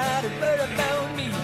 about a about me.